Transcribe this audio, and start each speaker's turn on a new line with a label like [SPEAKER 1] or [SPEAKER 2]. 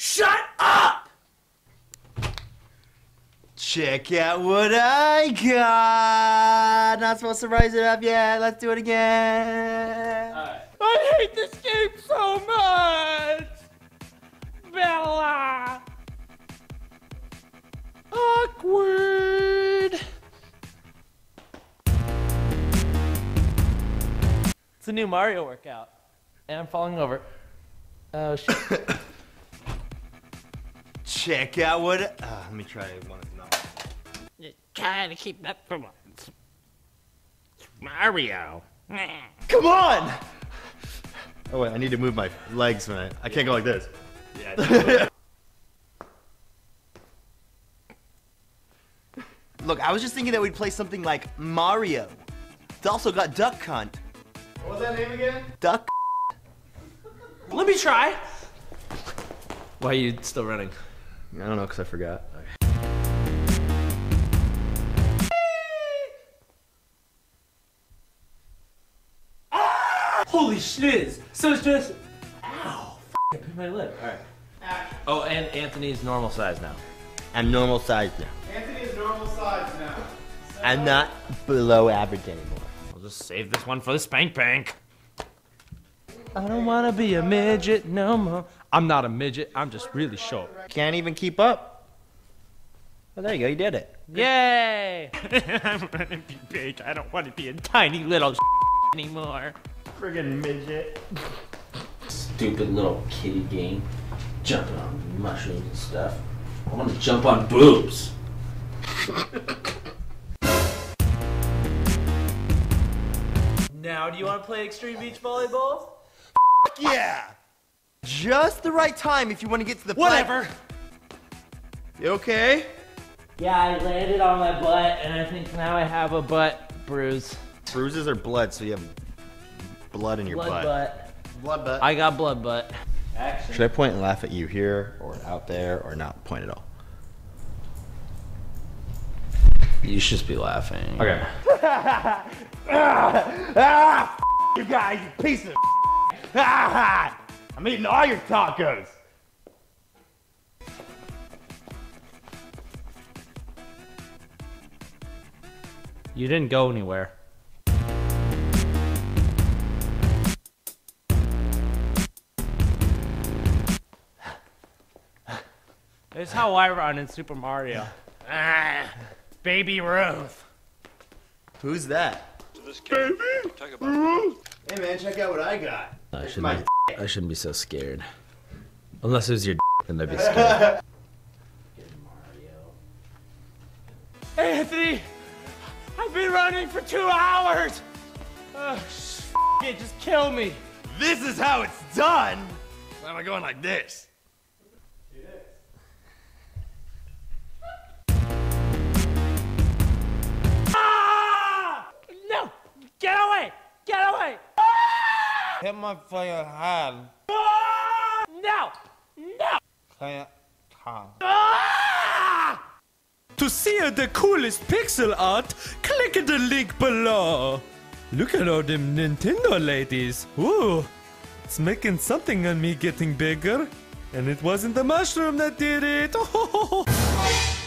[SPEAKER 1] Shut up!
[SPEAKER 2] Check out what I got. Not supposed to rise it up yet. Let's do it again.
[SPEAKER 1] I hate this game so much! Bella! Awkward! It's a new Mario workout. And I'm falling over. Oh shit.
[SPEAKER 2] Check out what. Uh, let me try one of them.
[SPEAKER 1] You're trying to keep that from us. Mario.
[SPEAKER 2] Come on! Oh wait, I need to move my legs, man. I can't go like this. Yeah. Look, I was just thinking that we'd play something like Mario. It's also got Duck Hunt.
[SPEAKER 3] What was that name again?
[SPEAKER 2] Duck.
[SPEAKER 1] Let me try. Why are you still running?
[SPEAKER 2] I don't know, cause I forgot.
[SPEAKER 1] Holy shiz! So it's just. Ow! F- I bit my lip. Alright. Oh, and Anthony's normal size now.
[SPEAKER 2] I'm normal size now.
[SPEAKER 3] Anthony is normal size now.
[SPEAKER 2] I'm not below average anymore.
[SPEAKER 1] I'll just save this one for the spank bank. I don't wanna be a midget no more. I'm not a midget, I'm just really short.
[SPEAKER 2] Can't even keep up. Well, there you go. You did it.
[SPEAKER 1] Yay! I wanna be big. I don't wanna be a tiny little anymore.
[SPEAKER 2] Friggin' midget.
[SPEAKER 1] Stupid little kitty game. Jumping on mushrooms and stuff. I wanna jump on boobs. now, do you wanna play extreme beach volleyball?
[SPEAKER 2] Yeah. Just the right time if you want to get to the. flag-
[SPEAKER 1] Whatever!
[SPEAKER 2] You okay?
[SPEAKER 1] Yeah, I landed on my butt, and I think now I have a butt bruise.
[SPEAKER 2] Bruises are blood, so you have blood in your
[SPEAKER 1] Blood
[SPEAKER 2] butt.
[SPEAKER 1] butt.
[SPEAKER 2] Blood butt.
[SPEAKER 1] I got blood butt. Action.
[SPEAKER 2] Should I point and laugh at you here, or out there, or not point at all?
[SPEAKER 1] You should just be laughing.
[SPEAKER 2] Okay.
[SPEAKER 3] Ah, you guys, you piece of I'm eating all your tacos.
[SPEAKER 1] You didn't go anywhere. It's how I run in Super Mario. Ah, Baby Ruth.
[SPEAKER 2] Who's that? Baby? Ruth.
[SPEAKER 3] Hey man, check out what I got.
[SPEAKER 1] I
[SPEAKER 3] My
[SPEAKER 1] shouldn't, be, I shouldn't be so scared. Unless it was your then I'd be scared. Anthony! I've been running for two hours! Ugh, it, just kill me!
[SPEAKER 2] This is how it's done. Why am I going like this?
[SPEAKER 3] Hit my fucking hand.
[SPEAKER 1] Ah! No! No!
[SPEAKER 3] Can't talk.
[SPEAKER 1] Ah!
[SPEAKER 4] To see the coolest pixel art, click the link below. Look at all them Nintendo ladies. Ooh, it's making something on me getting bigger. And it wasn't the mushroom that did it.